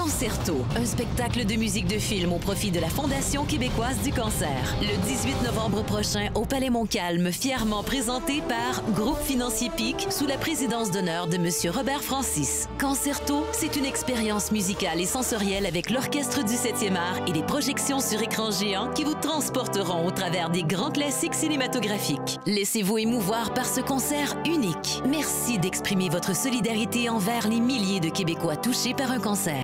Concerto, un spectacle de musique de film au profit de la Fondation québécoise du cancer. Le 18 novembre prochain au Palais Montcalm, fièrement présenté par Groupe Financier Pic sous la présidence d'honneur de M. Robert Francis. Concerto, c'est une expérience musicale et sensorielle avec l'orchestre du 7e art et des projections sur écran géant qui vous transporteront au travers des grands classiques cinématographiques. Laissez-vous émouvoir par ce concert unique. Merci d'exprimer votre solidarité envers les milliers de Québécois touchés par un cancer.